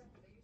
separately.